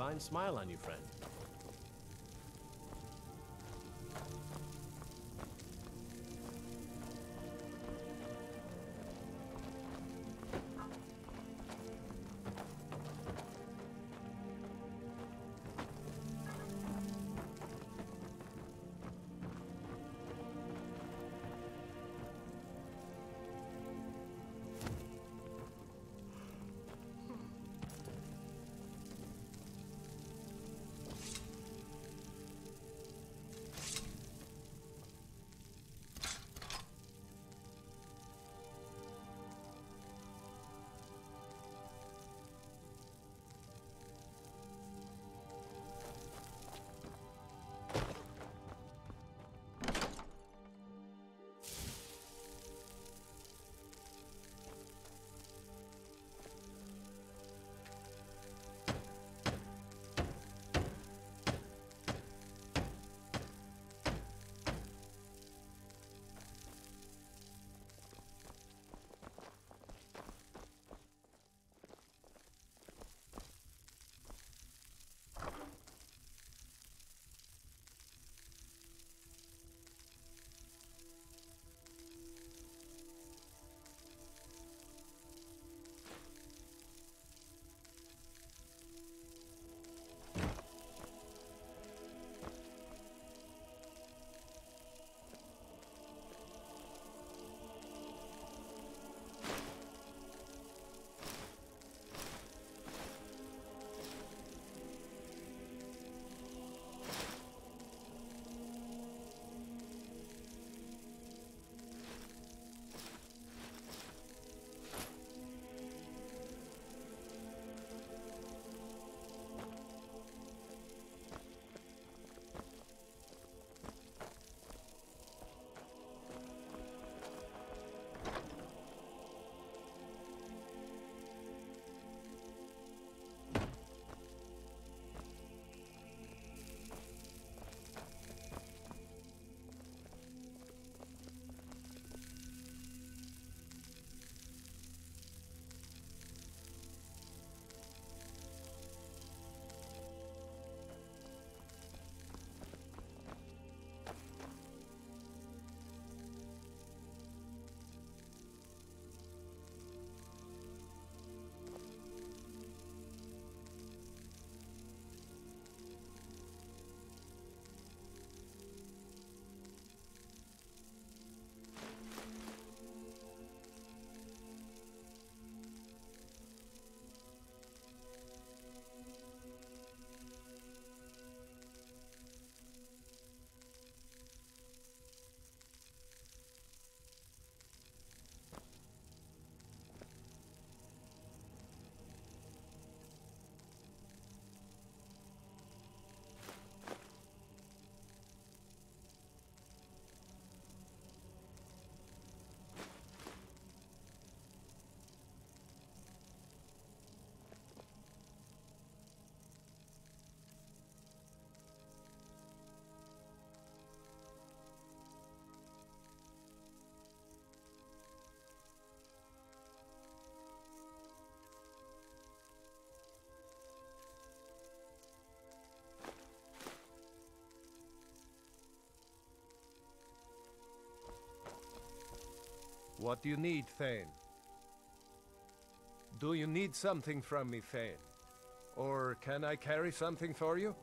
divine smile on you, friend. What do you need, Thane? Do you need something from me, Thane? Or can I carry something for you?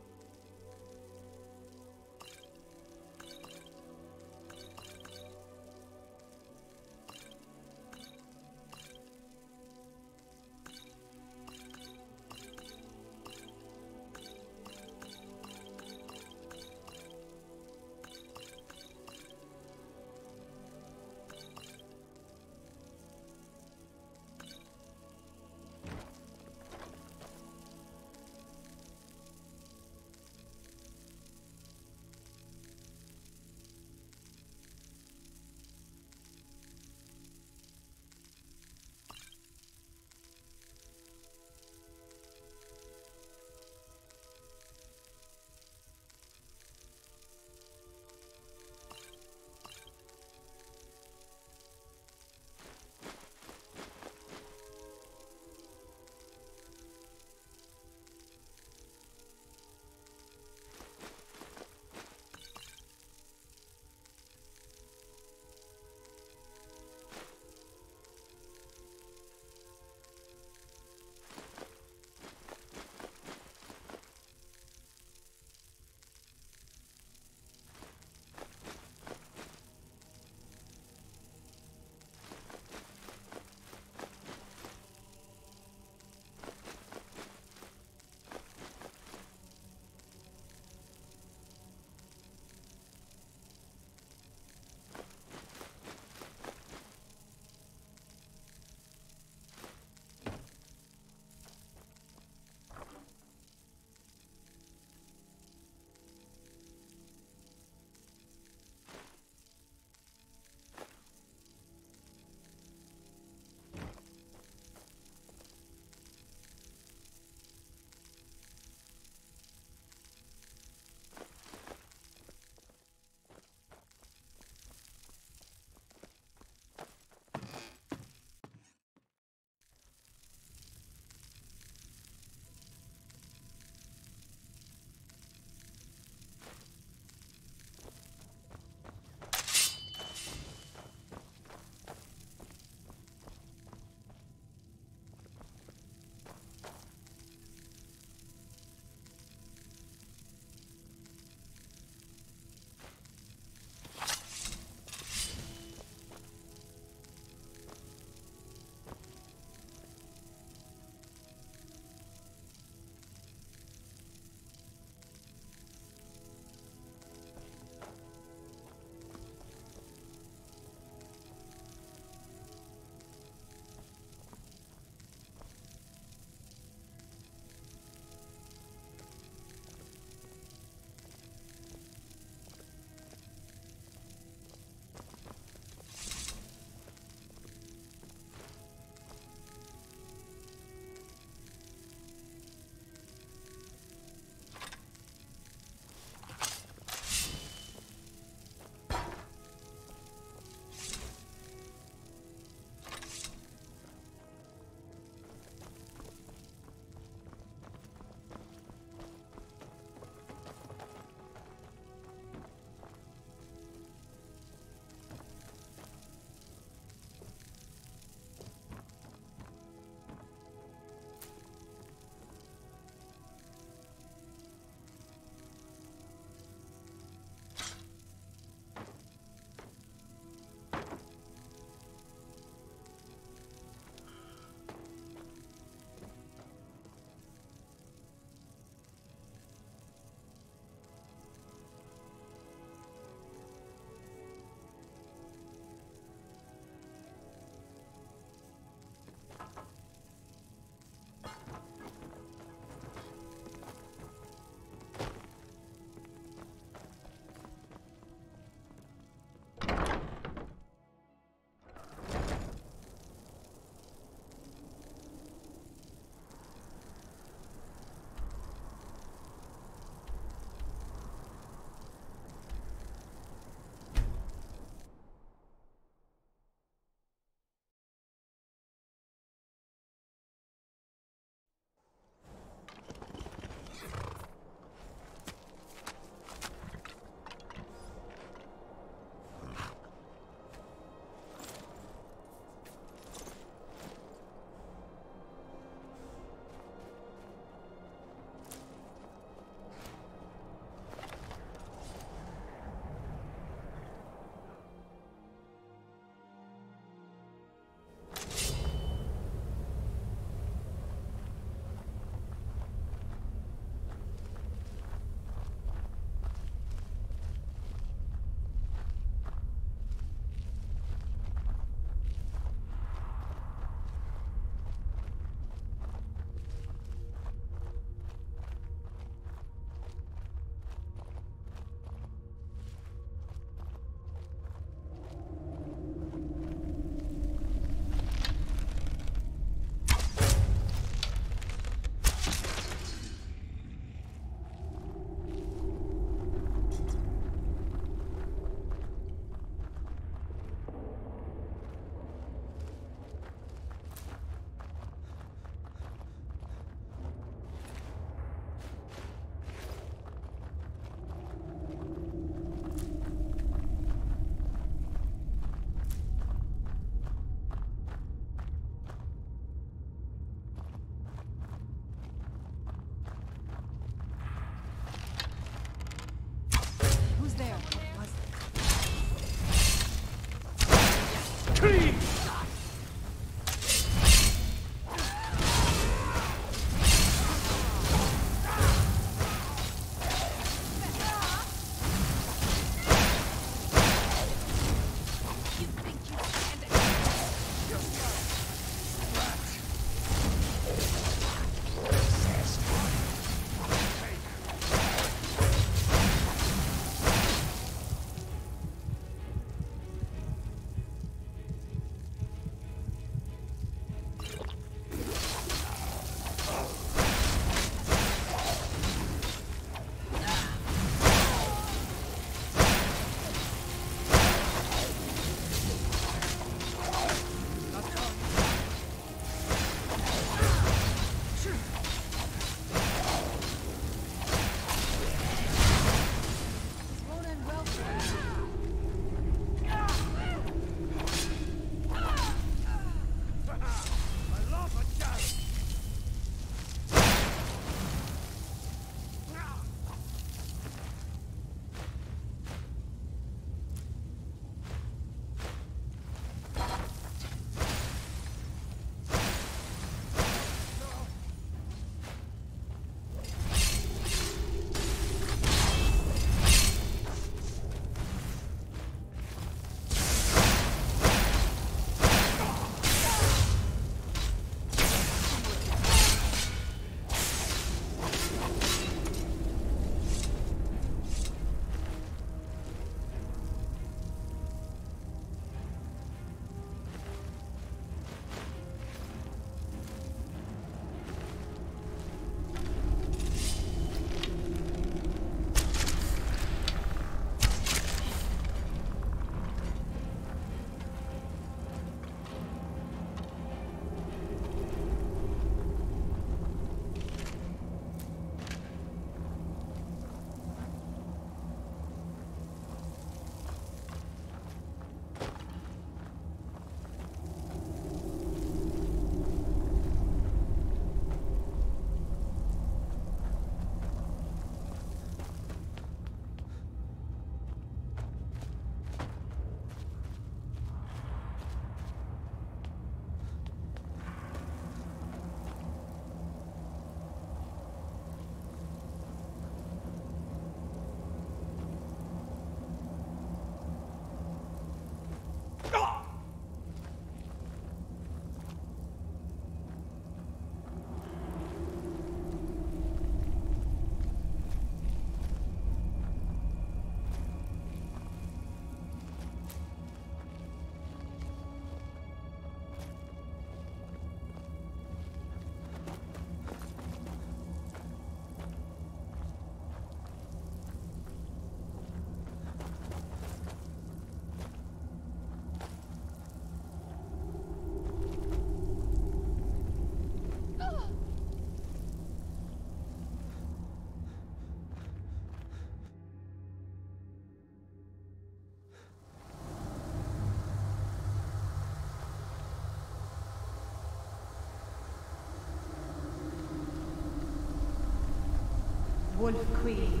Wolf Queen,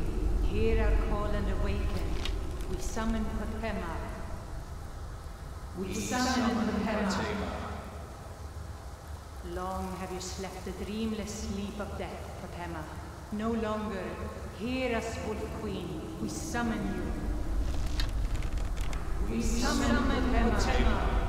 hear our call and awaken. We summon Potema. We summon Potema. Long have you slept the dreamless sleep of death, Potema. No longer. Hear us, Wolf Queen. We summon you. We summon Potema. Tree!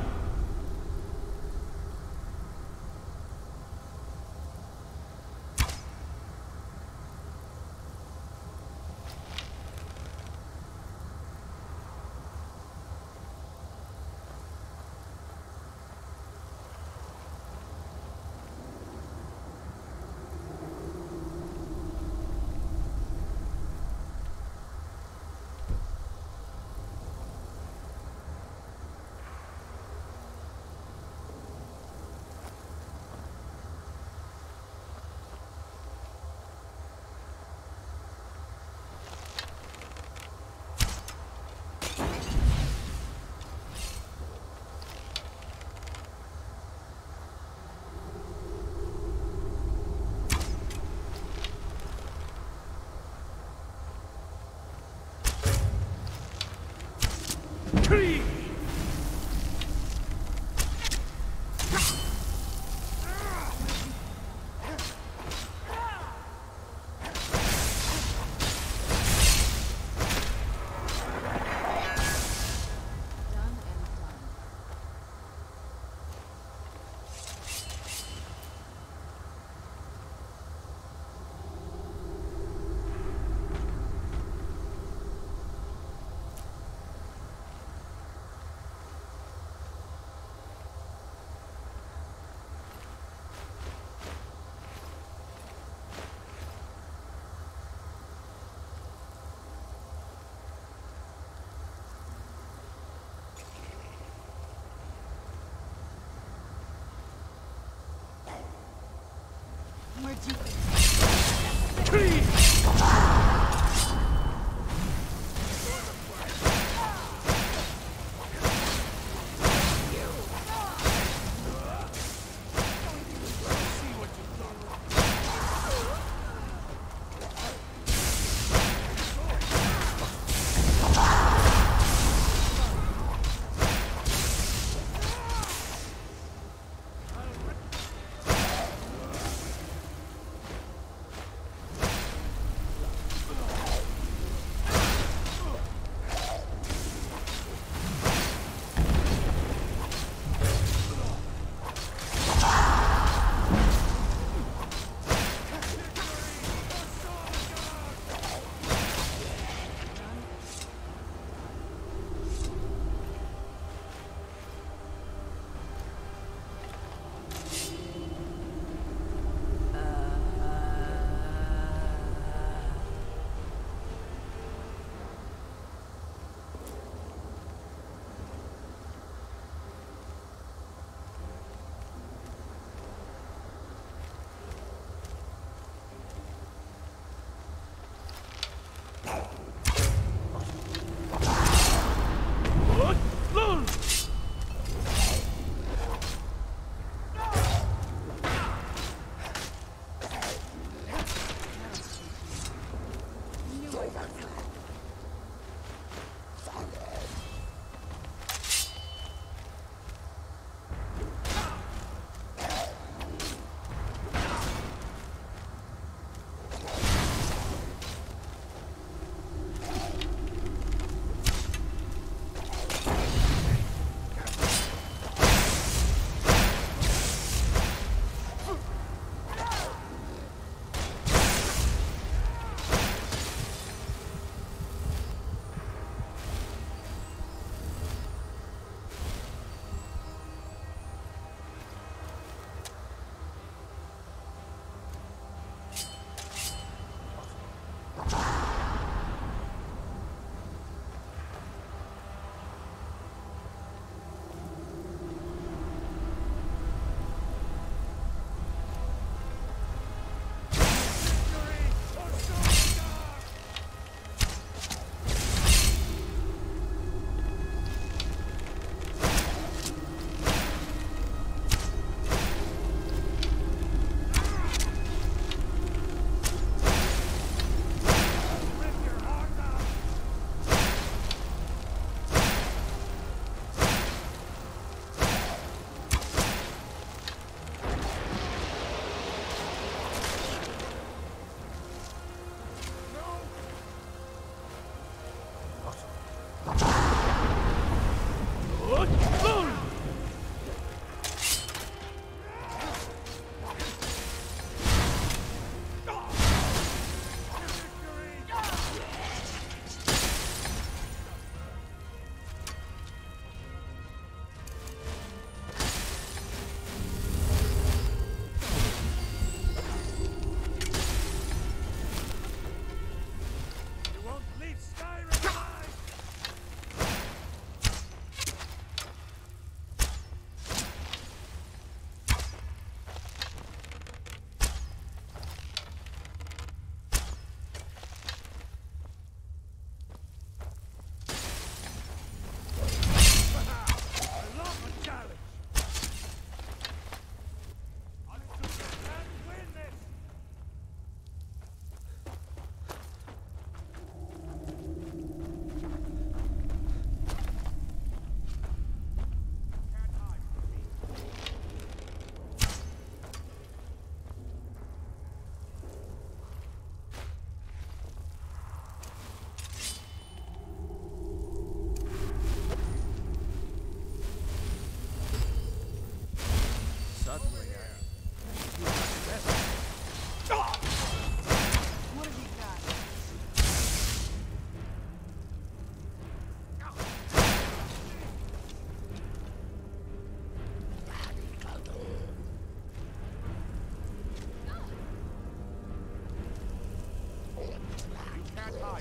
Tree!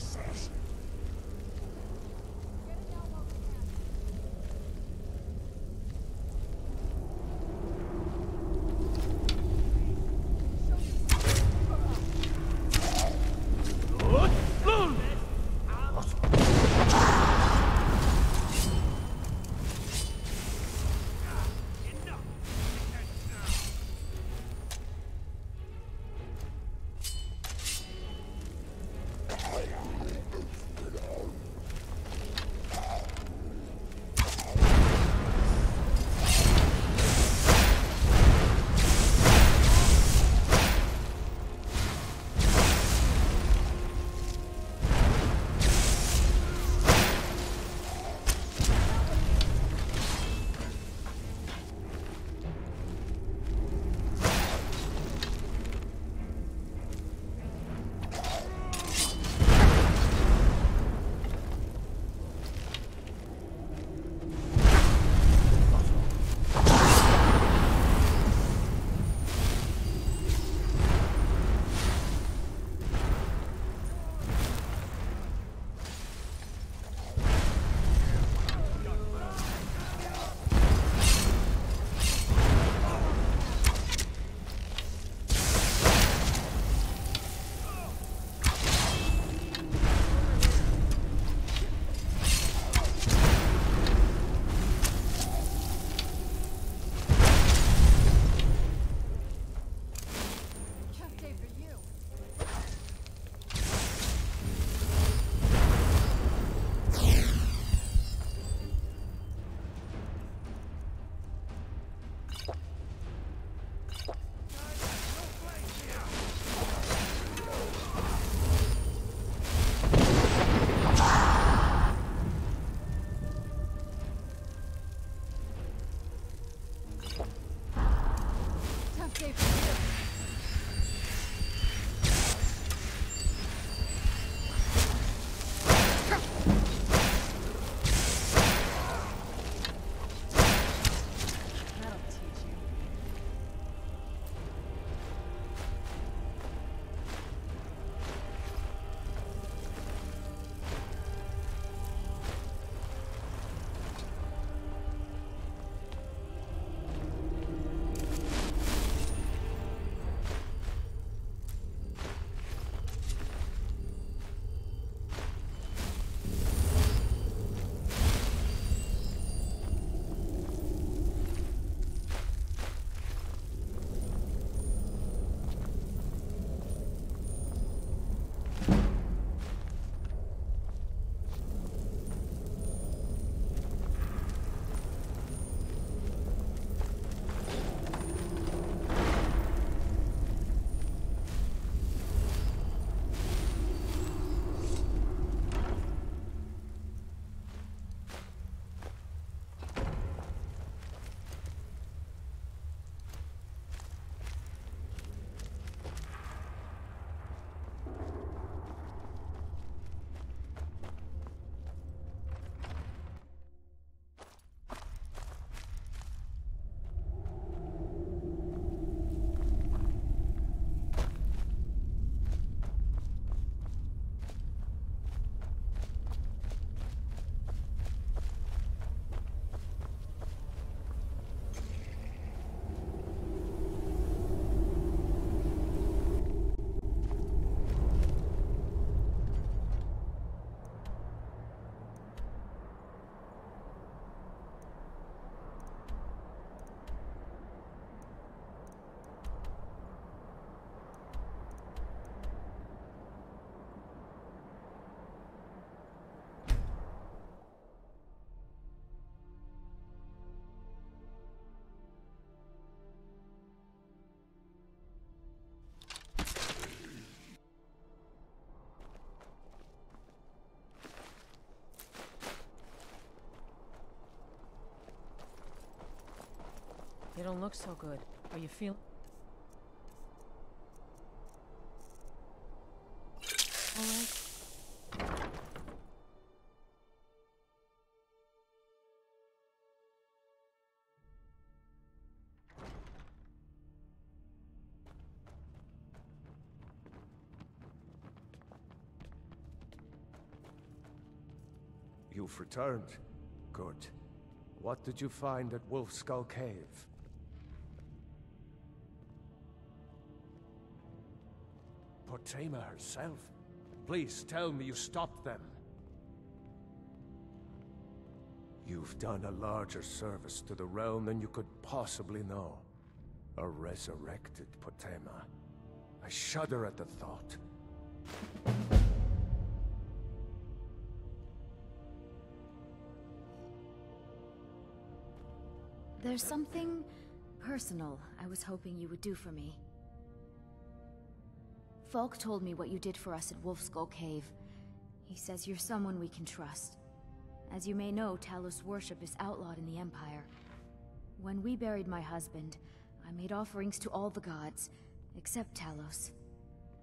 forces. You don't look so good. Are you feel? All right. You've returned. Good. What did you find at Wolfskull Cave? Potema herself? Please tell me you stopped them. You've done a larger service to the realm than you could possibly know. A resurrected Potema. I shudder at the thought. There's something personal I was hoping you would do for me. Falk told me what you did for us at Wolfskull Cave. He says you're someone we can trust. As you may know, Talos worship is outlawed in the Empire. When we buried my husband, I made offerings to all the gods, except Talos.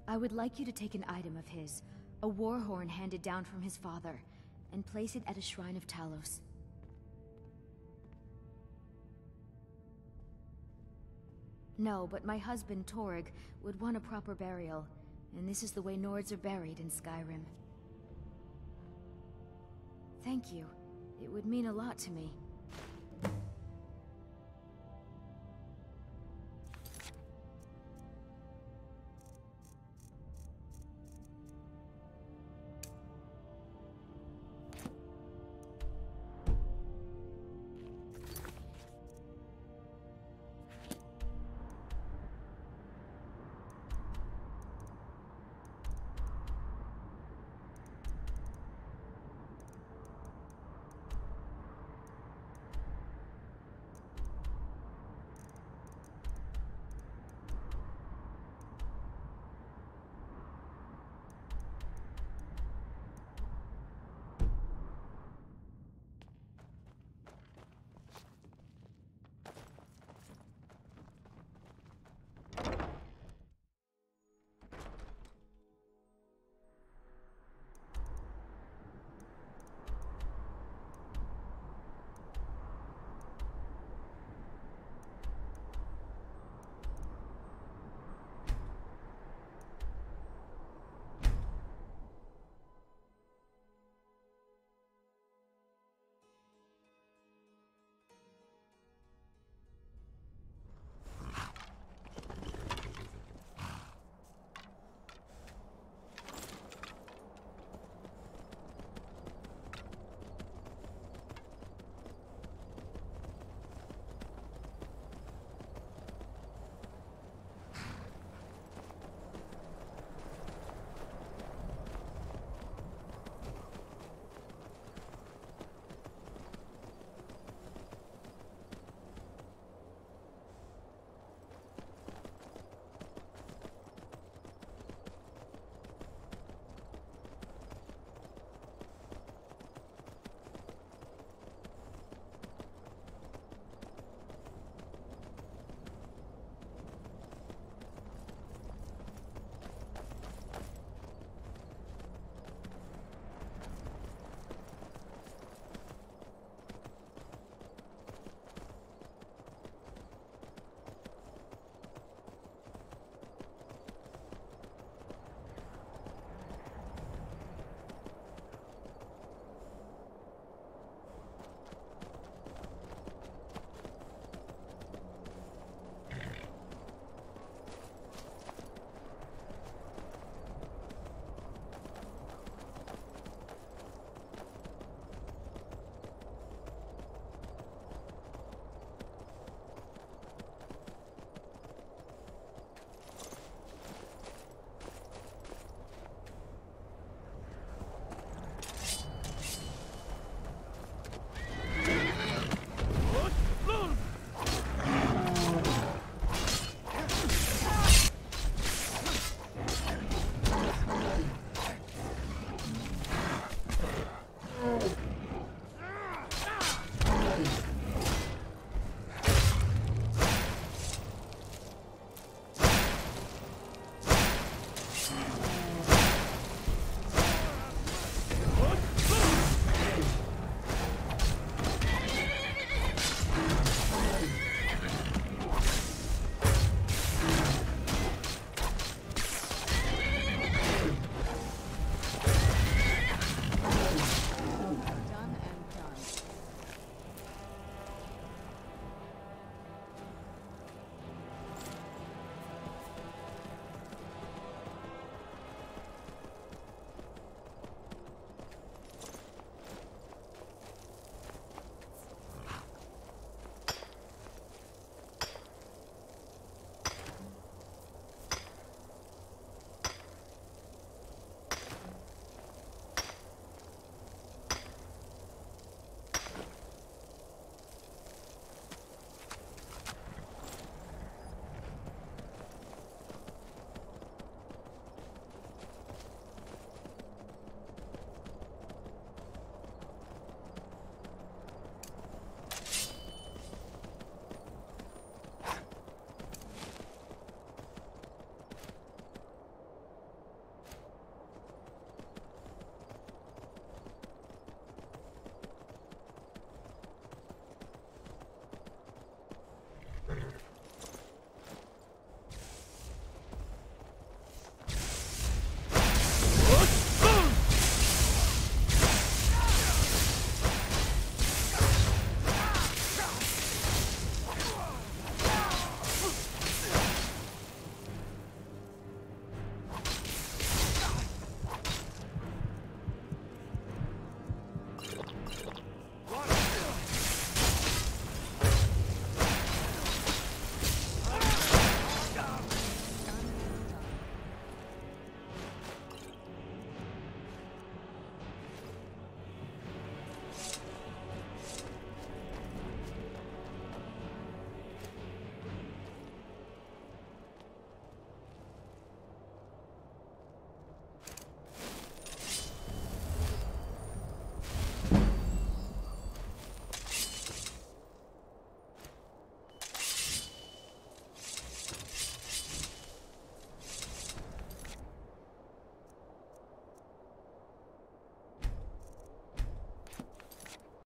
I would like you to take an item of his, a war horn handed down from his father, and place it at a shrine of Talos. No, but my husband, Torygg, would want a proper burial, and this is the way Nords are buried in Skyrim. Thank you. It would mean a lot to me.